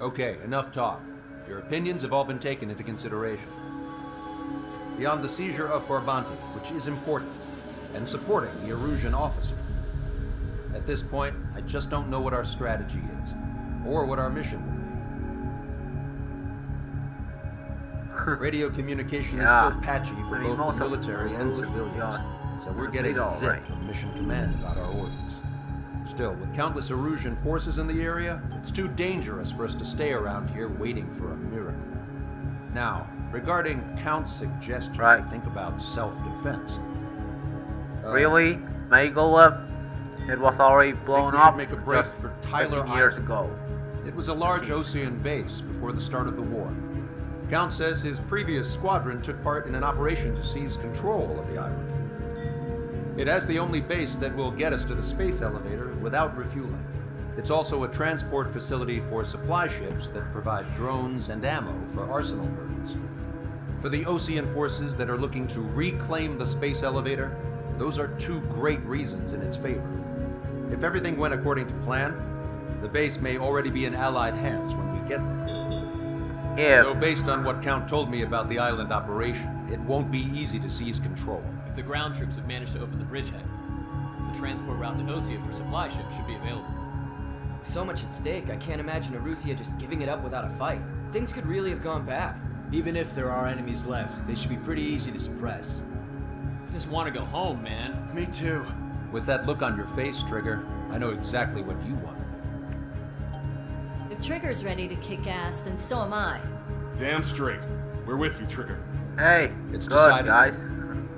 Okay, enough talk. Your opinions have all been taken into consideration. Beyond the seizure of Farbanti, which is important, and supporting the Erusean officer. At this point, I just don't know what our strategy is, or what our mission will be. Radio communication Yeah. is still patchy for I mean, both the military and civilians, so we're getting zip right. from Mission Command about our orders. Still, with countless Erusean forces in the area, it's too dangerous for us to stay around here waiting for a miracle. Now, regarding Count's suggestion Right. to think about self-defense. uh, Really? Maglev? It was already blown we should up make a break for Tyler 15 years Island. ago. It was a large Osean base before the start of the war. Count says his previous squadron took part in an operation to seize control of the island. It has the only base that will get us to the space elevator without refueling. It's also a transport facility for supply ships that provide drones and ammo for arsenal birds. For the Osean forces that are looking to reclaim the space elevator, those are two great reasons in its favor. If everything went according to plan, the base may already be in Allied hands when we get there. If Though based on what Count told me about the island operation, it won't be easy to seize control. If the ground troops have managed to open the bridgehead, the transport route to Osea for supply ships should be available. So much at stake, I can't imagine Erusea just giving it up without a fight. Things could really have gone bad. Even if there are enemies left, they should be pretty easy to suppress. I just want to go home, man. Me too. With that look on your face, Trigger, I know exactly what you want. If Trigger's ready to kick ass, then so am I. Damn straight. We're with you, Trigger. hey, It's good decided. guys.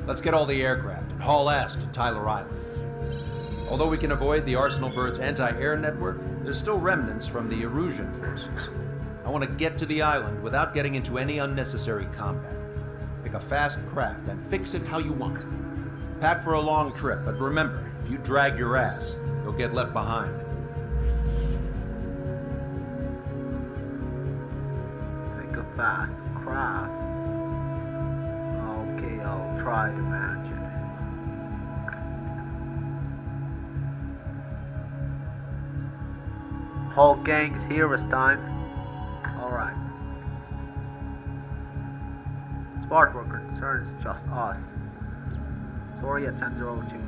Let's get all the aircraft and haul ass to Tyler Island. Although we can avoid the Arsenal Bird's anti-air network, there's still remnants from the Erusean forces. I want to get to the island without getting into any unnecessary combat. Pick a fast craft and fix it how you want. Pack for a long trip, but remember, if you drag your ass, you'll get left behind. Take a fast craft. Try to manage it. Whole gang's here this time. Alright. We're concerned, it's just us. Sorry at 1002.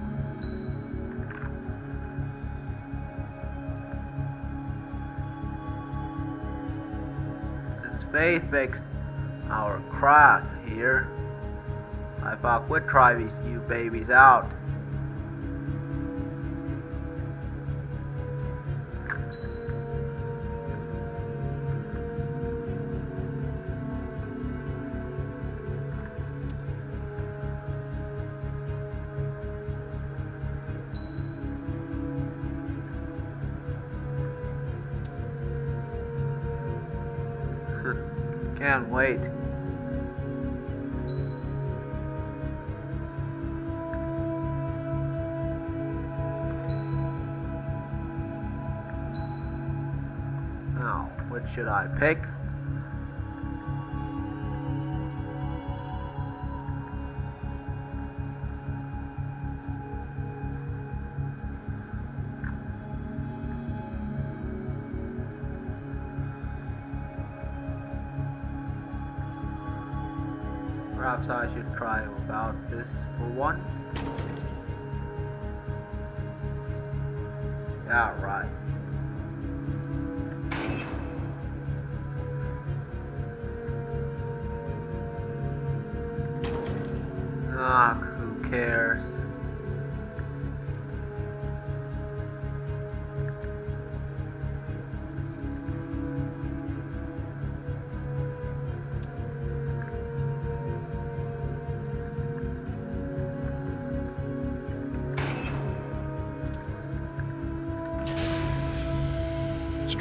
Since they fixed our craft here, I thought we'd try these new babies out. Can't wait. Should I pick?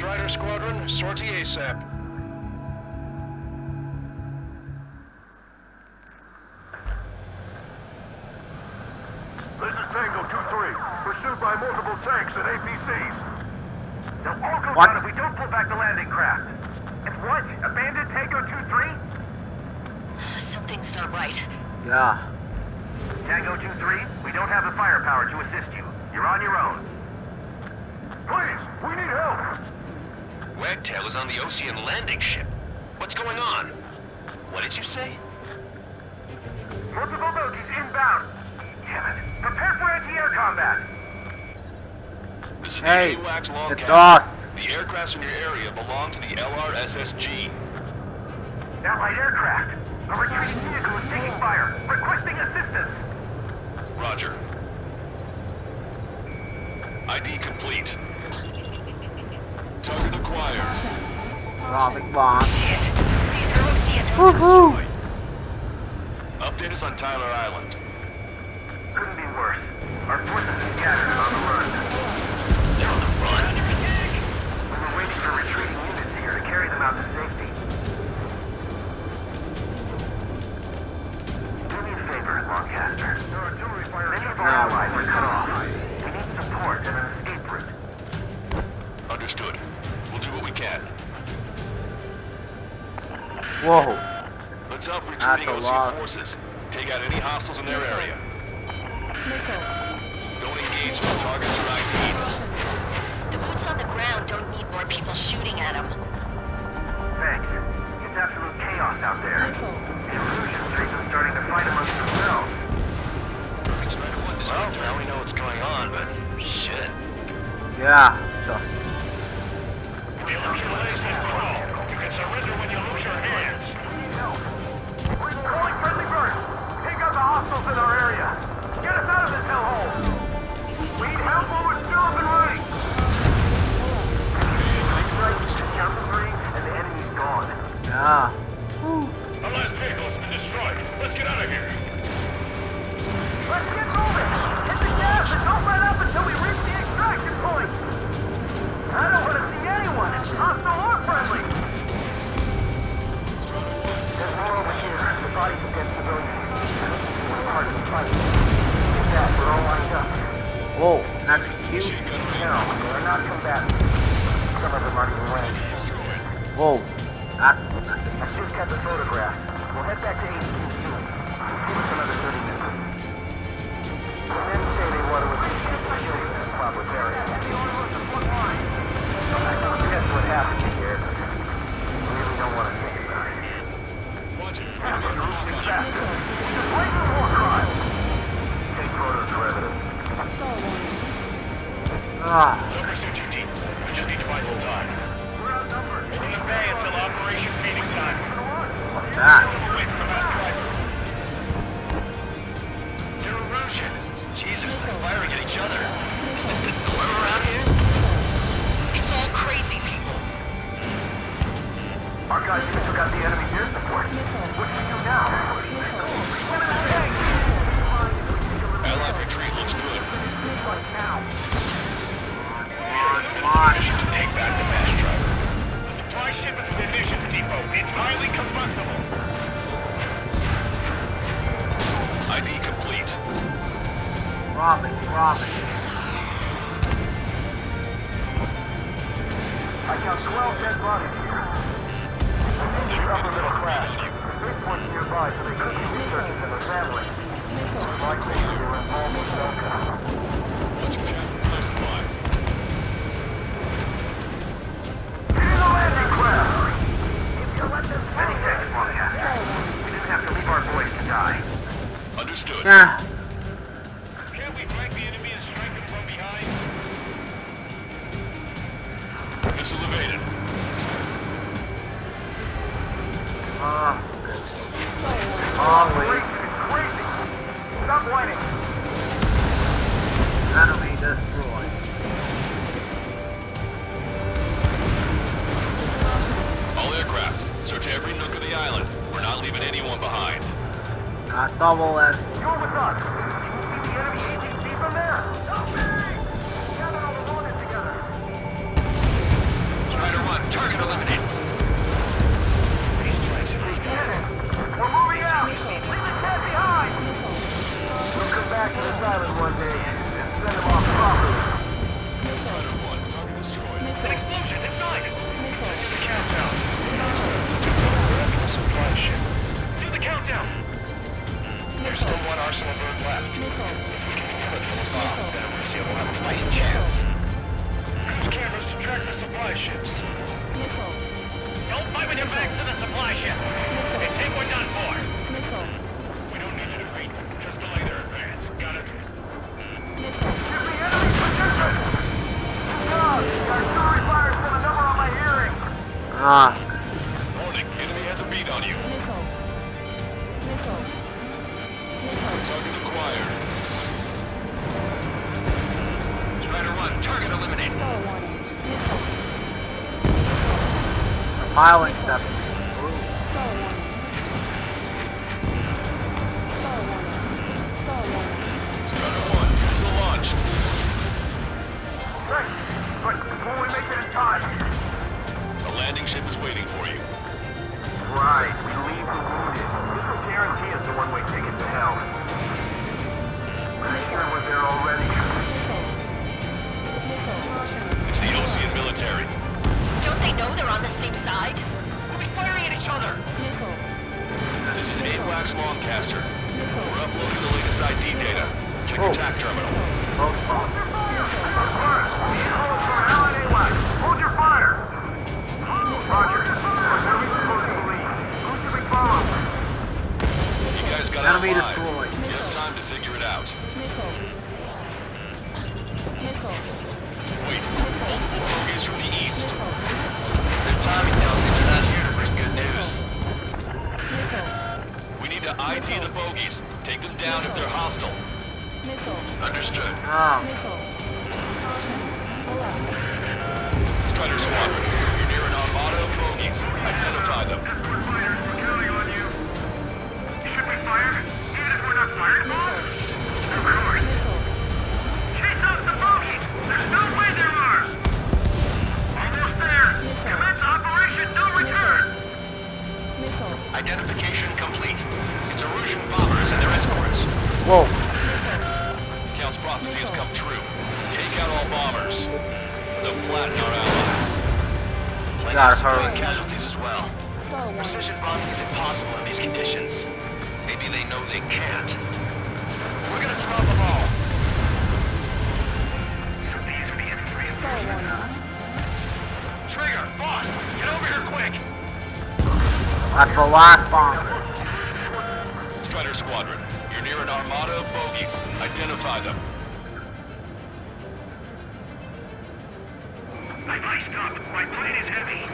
Strider Squadron, sortie ASAP. was on the Osean landing ship. What's going on? What did you say? Multiple bogies inbound. Damn it. Prepare for anti-air combat. This is hey, the AWACS Longcast. The aircraft in your area belong to the LRSSG. Allied aircraft. A retreating vehicle is taking fire. Requesting assistance. Roger. atomic bomb. Woohoo! Update us on Tyler Island. Couldn't be worse. Our forces are scattered on the run. They're on the run? We were waiting for retreating units here to carry them out to safety. Do me a favor, Long Caster. Many of our allies are cut off. We need support and an escape route. Understood. We'll do what we can. Whoa. Let's help retrieve Osean forces. Take out any hostiles in their area. Nico. Don't engage till targets are ID. The boots on the ground don't need more people shooting at them. Thanks. It's absolute chaos out there. The illusion streak starting to fight amongst themselves. Well, now we know what's going on, but shit. Yeah. So. bubble possible in these conditions. Maybe they know they can't. We're gonna drop them all. Trigger, boss, get over here quick! That's a lot, bomb. Strider Squadron, you're near an armada of bogies. Identify them. My vice up. My plane is heavy.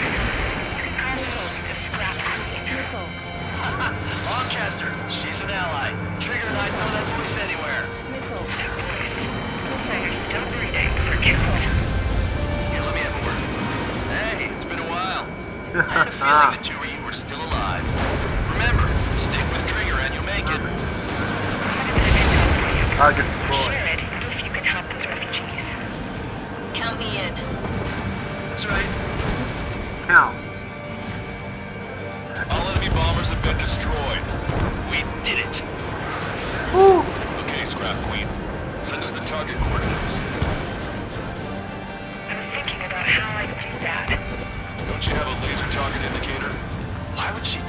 Long Caster. She's an ally. Trigger and I know that voice anywhere. Missile. Still breathing. Forgive Here, let me have a word. Hey, it's been a while. I had a feeling the two of you were still alive. Remember, stick with Trigger and you'll make it. I Target destroyed. Count me in. That's right. Count. All enemy bombers have been destroyed. We did it. Okay, Scrap Queen. Send us the target coordinates. I was thinking about how I'd do that. Don't you have a laser target indicator? Why would she?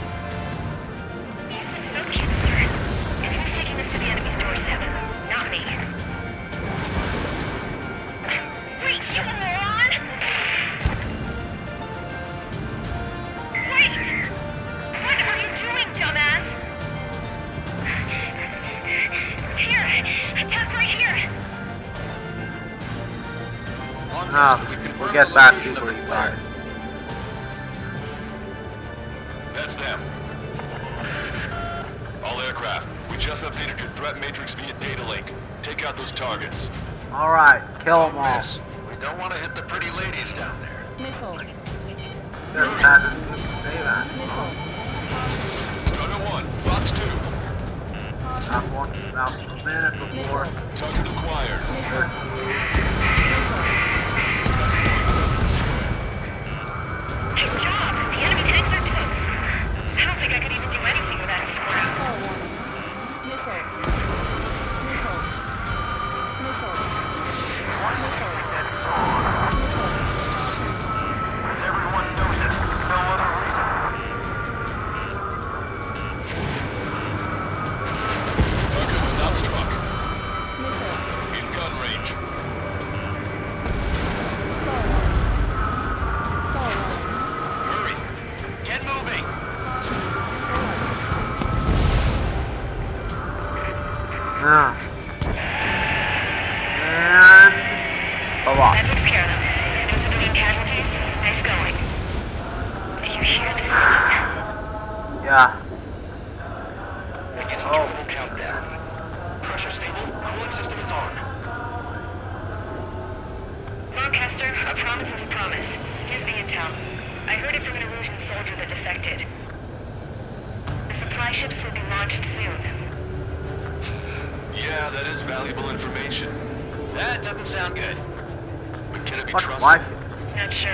Not sure.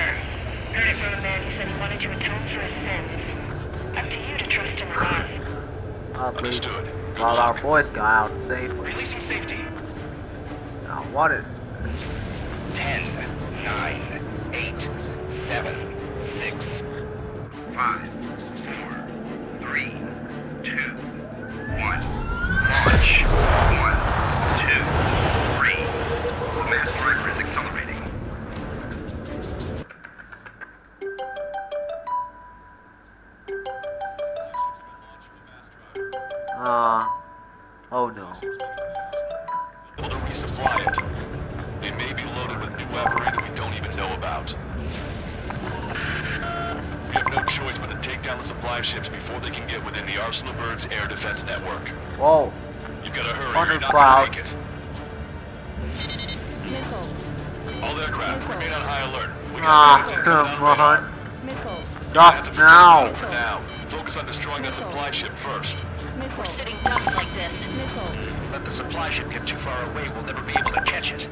Heard it from a man who said he wanted to atone for his sins. Up to you to trust him or not. I'll Understood. Good while our luck. boys got out safely. Releasing safety. Now, what is... 10, 9, 8, 7, 6, 5, 4, 3, 2, 1. Launch. Uh... Oh no. Able to resupply it. They may be loaded with new weaponry that we don't even know about. We have no choice but to take down the supply ships before they can get within the Arsenal Bird's air defense network. Whoa. You've got to hurry, Thunder you're not cloud. gonna make it. All aircraft, remain on high alert. We got Ah, come on. You have to now. about it For now. Focus on destroying that supply ship first. We're sitting ducks like this. Let the supply ship get too far away, we'll never be able to catch it.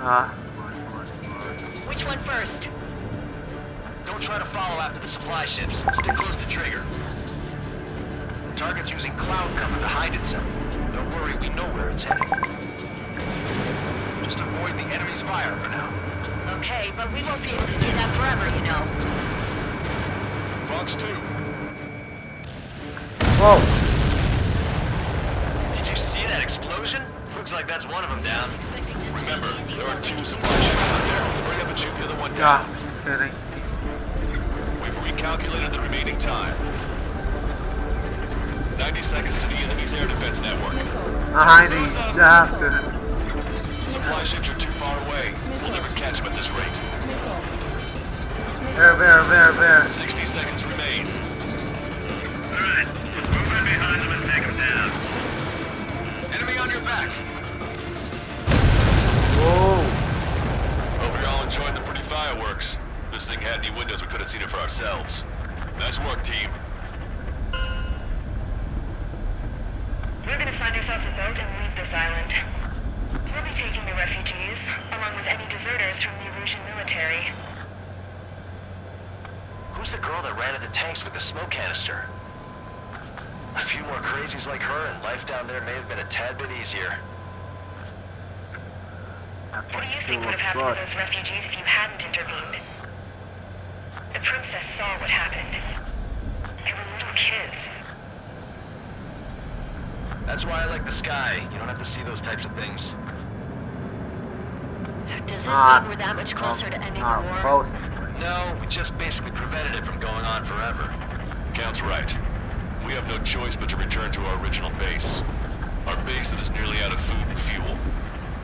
Uh... Which one first? Don't try to follow after the supply ships. Stick close to trigger. The target's using cloud cover to hide itself. Don't worry, we know where it's heading. Just avoid the enemy's fire for now. Okay, but we won't be able to do that forever, you know. Fox 2. Whoa. Looks like that's one of them down. Expecting this to be Remember, there are two supply ships out there. Hurry up and shoot the other one Yeah. down. Ah, kidding. We've recalculated the remaining time. 90 seconds to the enemy's air defense network. Behind these. Yeah, kidding. The supply ships are too far away. We'll never catch them at this rate. There, there, there, there. 60 seconds remain. This thing had any windows, we could have seen it for ourselves. Nice work, team. We're gonna find ourselves a boat and leave this island. We'll be taking the refugees, along with any deserters from the Erusean military. Who's the girl that ran at the tanks with the smoke canister? A few more crazies like her, and life down there may have been a tad bit easier. What what do you think would have happened good. to those refugees if you hadn't intervened? The princess saw what happened. They were little kids. That's why I like the sky. You don't have to see those types of things. Does this mean we're that much closer to ending not the war? close. No, we just basically prevented it from going on forever. Count's right. We have no choice but to return to our original base. Our base that is nearly out of food and fuel.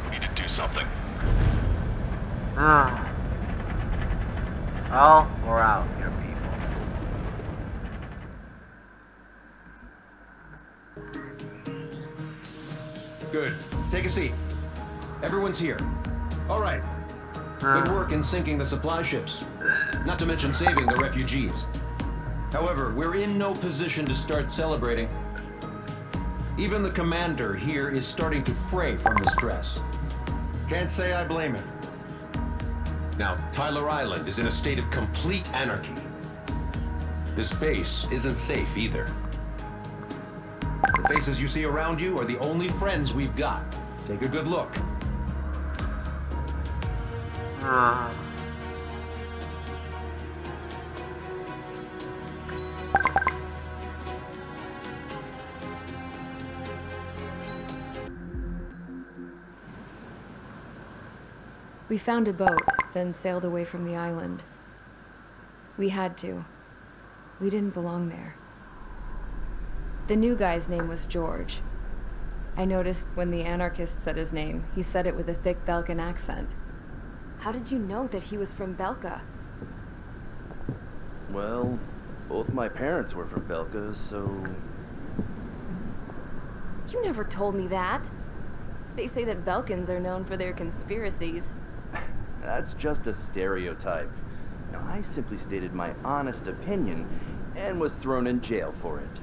We need to do something. Ah. Well, we're out here, people. Good. Take a seat. Everyone's here. All right. Good Ah. work in sinking the supply ships. Not to mention saving the refugees. However, we're in no position to start celebrating. Even the commander here is starting to fray from the stress. Can't say I blame him. Now, Tyler Island is in a state of complete anarchy. This base isn't safe either. The faces you see around you are the only friends we've got. Take a good look. Ah. We found a boat, then sailed away from the island. We had to. We didn't belong there. The new guy's name was George. I noticed when the anarchist said his name, he said it with a thick Belkan accent. How did you know that he was from Belka? Well, both my parents were from Belka, so. You never told me that. They say that Belkans are known for their conspiracies. That's just a stereotype. Now, I simply stated my honest opinion and was thrown in jail for it.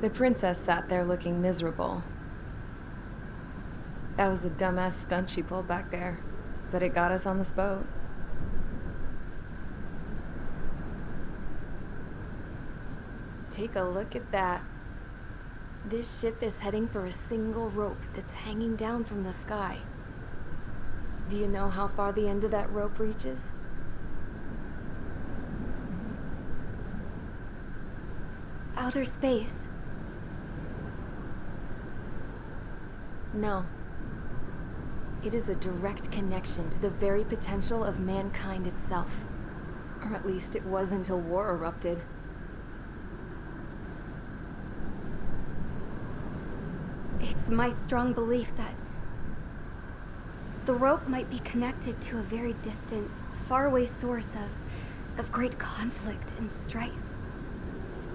The princess sat there looking miserable. That was a dumbass stunt she pulled back there, but it got us on this boat. Take a look at that. This ship is heading for a single rope that's hanging down from the sky. Do you know how far the end of that rope reaches? Outer space. No. It is a direct connection to the very potential of mankind itself. Or at least it was until war erupted. It's my strong belief that the rope might be connected to a very distant, faraway source of, of great conflict and strife.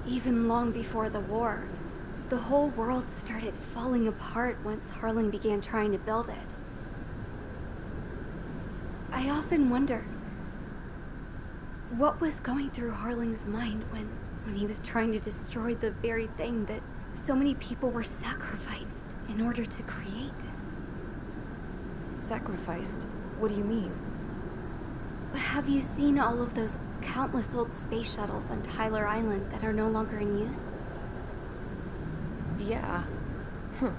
Even long before the war, the whole world started falling apart once Harling began trying to build it. I often wonder what was going through Harling's mind when, when he was trying to destroy the very thing that so many people were sacrificed in order to create. Sacrificed? What do you mean? But have you seen all of those countless old space shuttles on Tyler Island that are no longer in use? Yeah. Hm.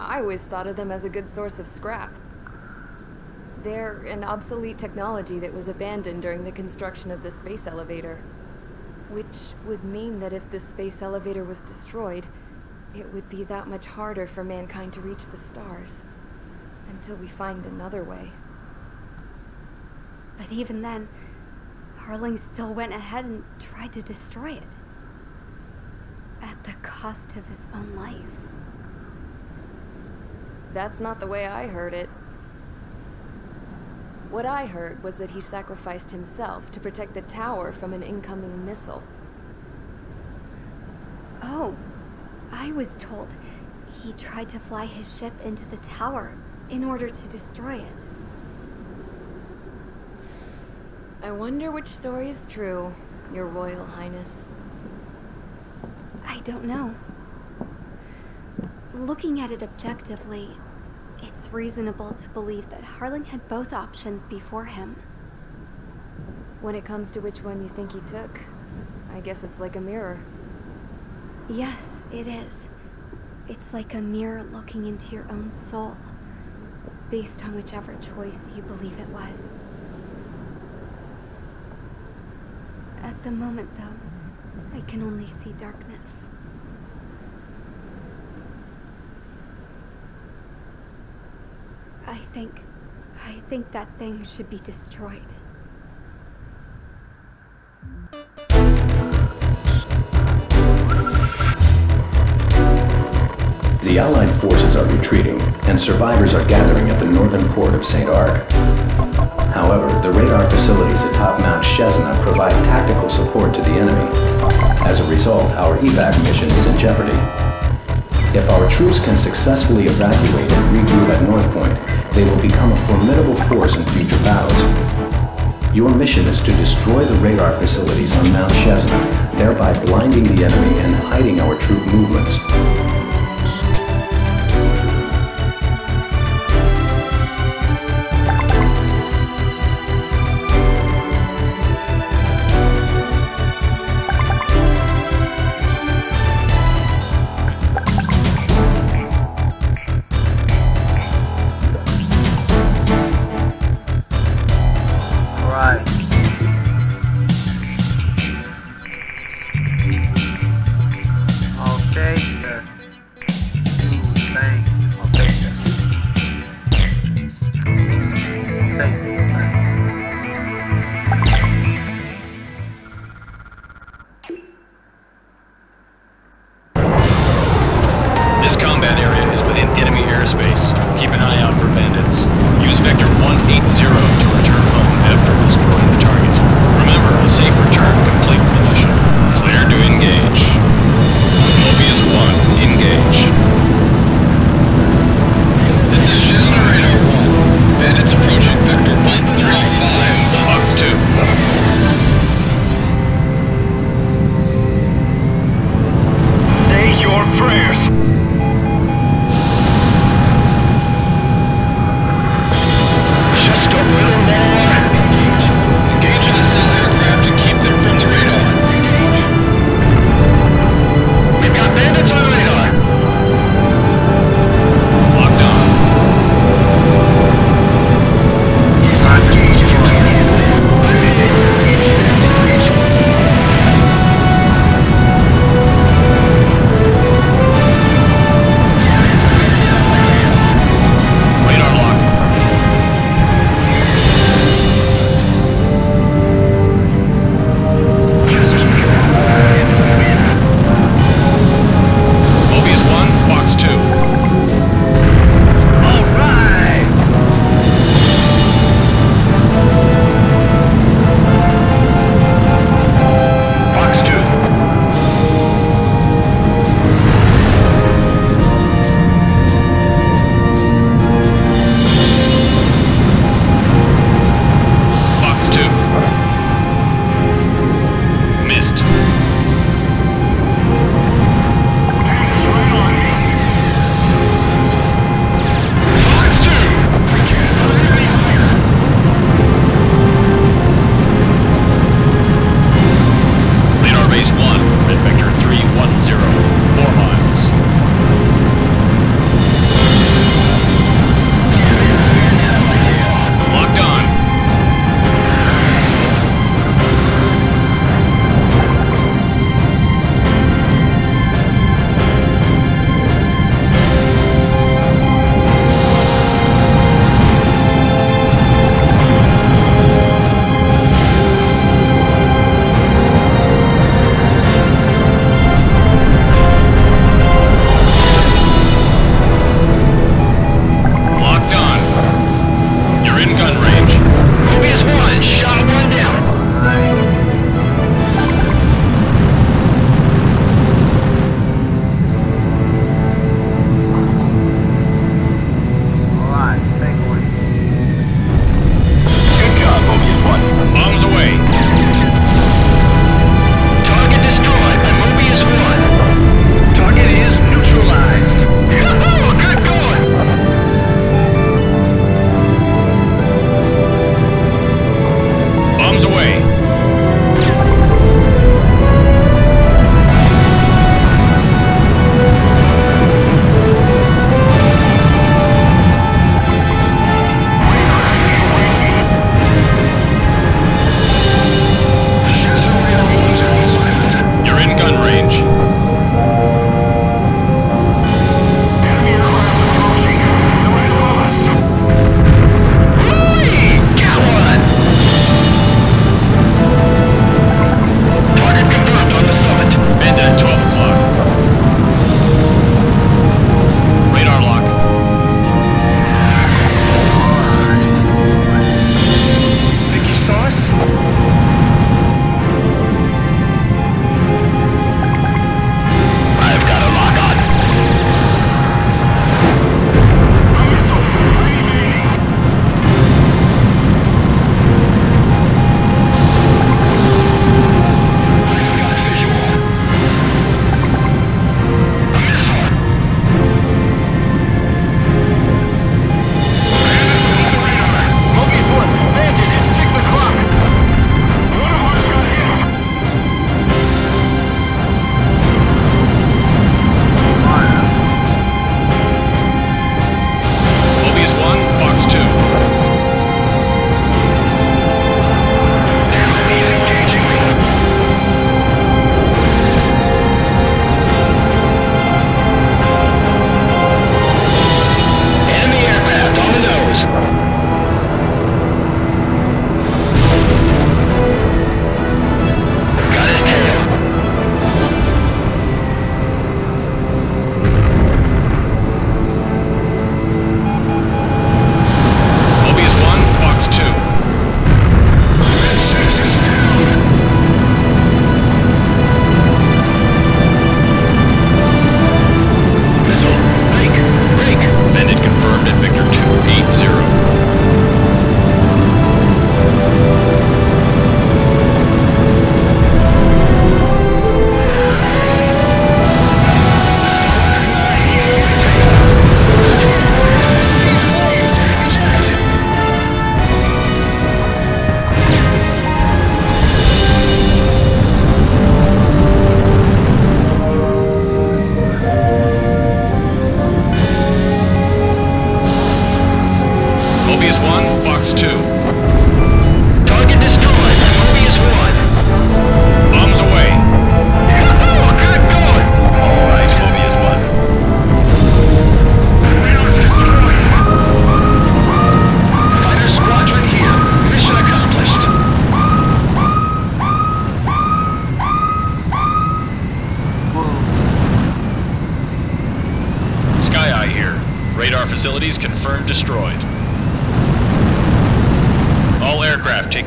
I always thought of them as a good source of scrap. They're an obsolete technology that was abandoned during the construction of the space elevator. Which would mean that if the space elevator was destroyed, it would be that much harder for mankind to reach the stars. Until we find another way. But even then, Harling still went ahead and tried to destroy it. At the cost of his own life. That's not the way I heard it. What I heard was that he sacrificed himself to protect the tower from an incoming missile. Oh, I was told he tried to fly his ship into the tower in order to destroy it. I wonder which story is true, Your Royal Highness. I don't know. Looking at it objectively, it's reasonable to believe that Harling had both options before him. When it comes to which one you think he took, I guess it's like a mirror. Yes, it is. It's like a mirror looking into your own soul, based on whichever choice you believe it was. At the moment, though, I can only see darkness. I think. I think that thing should be destroyed. The Allied forces are retreating, and survivors are gathering at the northern port of St. Ark. However, the radar facilities atop Mount Shezna provide tactical support to the enemy. As a result, our evac mission is in jeopardy. If our troops can successfully evacuate and regroup at North Point, they will become a formidable force in future battles. Your mission is to destroy the radar facilities on Mount Shezna, thereby blinding the enemy and hiding our troop movements.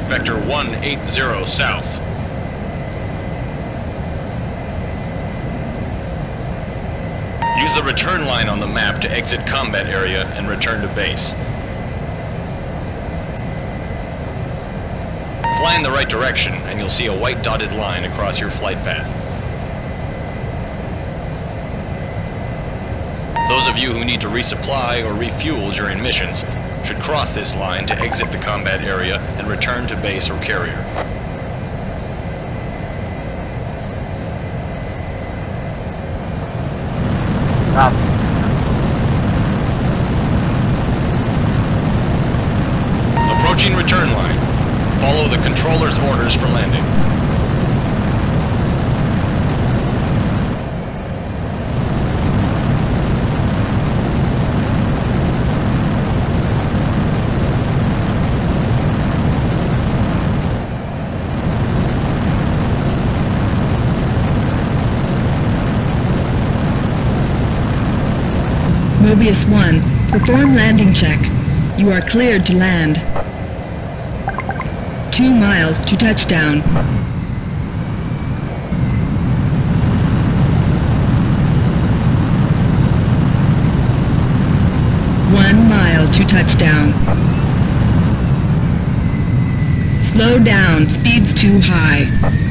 Vector 180 south. Use the return line on the map to exit combat area and return to base. Fly in the right direction, and you'll see a white dotted line across your flight path. Those of you who need to resupply or refuel during missions should cross this line to exit the combat area and return to base or carrier. Approaching return line. Follow the controller's orders for landing. Mobius 1, perform landing check. You are cleared to land. Two miles to touchdown. One mile to touchdown. Slow down, speed's too high.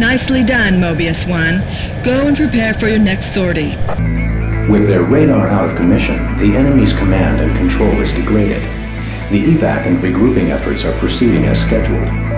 Nicely done, Mobius 1. Go and prepare for your next sortie. With their radar out of commission, the enemy's command and control is degraded. The evac and regrouping efforts are proceeding as scheduled.